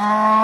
아.